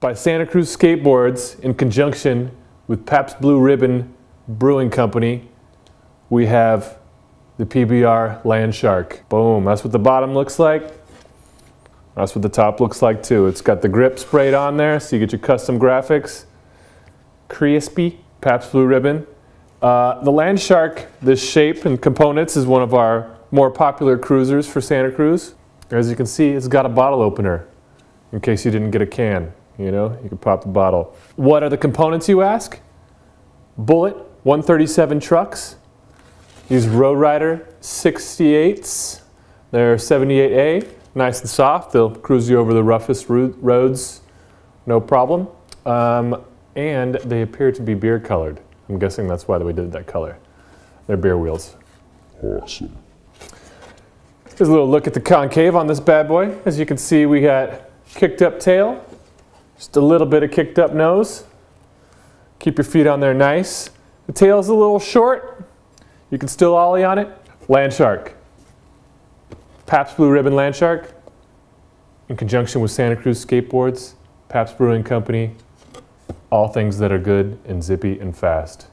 by Santa Cruz Skateboards in conjunction with Pabst Blue Ribbon Brewing Company. We have the PBR Land Shark. Boom, that's what the bottom looks like. That's what the top looks like too. It's got the grip sprayed on there so you get your custom graphics. Crispy, Pabst Blue Ribbon. Uh, the Land Shark, this shape and components is one of our more popular cruisers for Santa Cruz. As you can see, it's got a bottle opener in case you didn't get a can. You know, you can pop the bottle. What are the components, you ask? Bullet 137 trucks. these Road Rider 68s. They're 78A, nice and soft. They'll cruise you over the roughest roads, no problem. Um, and they appear to be beer colored. I'm guessing that's why we did that color. They're beer wheels. Awesome. Here's a little look at the concave on this bad boy. As you can see, we got kicked up tail, just a little bit of kicked up nose. Keep your feet on there nice. The tail's a little short. You can still ollie on it. Land Shark. Pabst Blue Ribbon Land Shark in conjunction with Santa Cruz Skateboards, Pabst Brewing Company, all things that are good and zippy and fast.